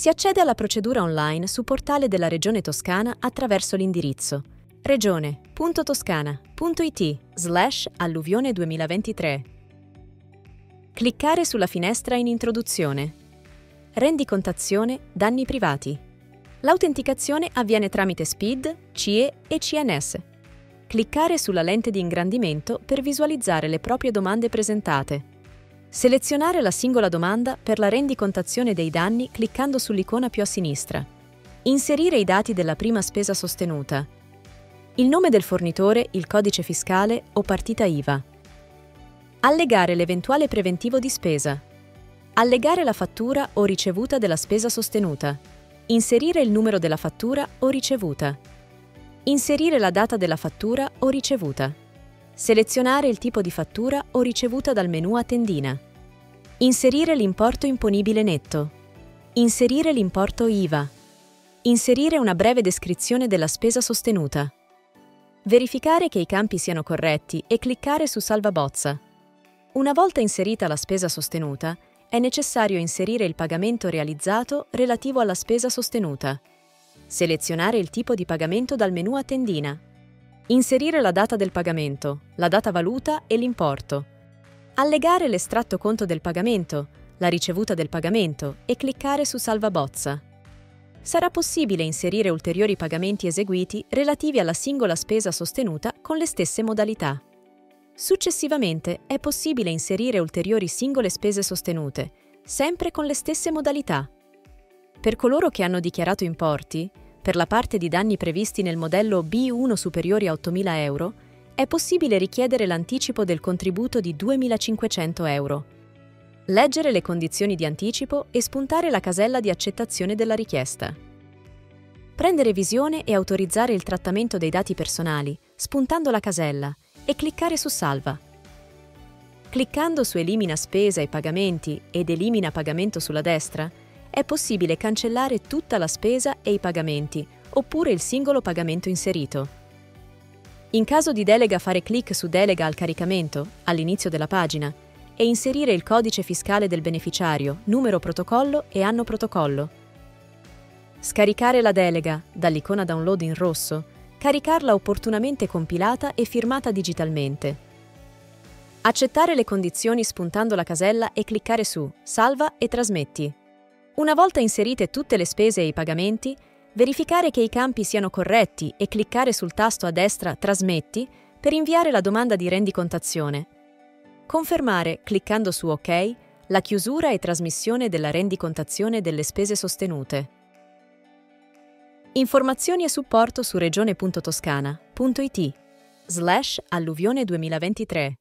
Si accede alla procedura online su portale della Regione Toscana attraverso l'indirizzo regione.toscana.it slash alluvione 2023. Cliccare sulla finestra in introduzione. Rendicontazione danni privati. L'autenticazione avviene tramite SPID, CIE e CNS. Cliccare sulla lente di ingrandimento per visualizzare le proprie domande presentate. Selezionare la singola domanda per la rendicontazione dei danni cliccando sull'icona più a sinistra. Inserire i dati della prima spesa sostenuta. Il nome del fornitore, il codice fiscale o partita IVA. Allegare l'eventuale preventivo di spesa. Allegare la fattura o ricevuta della spesa sostenuta. Inserire il numero della fattura o ricevuta. Inserire la data della fattura o ricevuta. Selezionare il tipo di fattura o ricevuta dal menu a tendina. Inserire l'importo imponibile netto. Inserire l'importo IVA. Inserire una breve descrizione della spesa sostenuta. Verificare che i campi siano corretti e cliccare su Salva bozza. Una volta inserita la spesa sostenuta, è necessario inserire il pagamento realizzato relativo alla spesa sostenuta. Selezionare il tipo di pagamento dal menu a tendina Inserire la data del pagamento, la data valuta e l'importo. Allegare l'estratto conto del pagamento, la ricevuta del pagamento e cliccare su Salva bozza. Sarà possibile inserire ulteriori pagamenti eseguiti relativi alla singola spesa sostenuta con le stesse modalità. Successivamente è possibile inserire ulteriori singole spese sostenute, sempre con le stesse modalità. Per coloro che hanno dichiarato importi, per la parte di danni previsti nel modello B1 superiori a 8.000 euro, è possibile richiedere l'anticipo del contributo di 2.500 euro. Leggere le condizioni di anticipo e spuntare la casella di accettazione della richiesta. Prendere visione e autorizzare il trattamento dei dati personali, spuntando la casella, e cliccare su Salva. Cliccando su Elimina spesa e pagamenti ed Elimina pagamento sulla destra, è possibile cancellare tutta la spesa e i pagamenti, oppure il singolo pagamento inserito. In caso di delega fare clic su Delega al caricamento, all'inizio della pagina, e inserire il codice fiscale del beneficiario, numero protocollo e anno protocollo. Scaricare la delega dall'icona download in rosso, caricarla opportunamente compilata e firmata digitalmente. Accettare le condizioni spuntando la casella e cliccare su Salva e trasmetti. Una volta inserite tutte le spese e i pagamenti, verificare che i campi siano corretti e cliccare sul tasto a destra Trasmetti per inviare la domanda di rendicontazione. Confermare, cliccando su OK, la chiusura e trasmissione della rendicontazione delle spese sostenute. Informazioni e supporto su regione.toscana.it slash alluvione 2023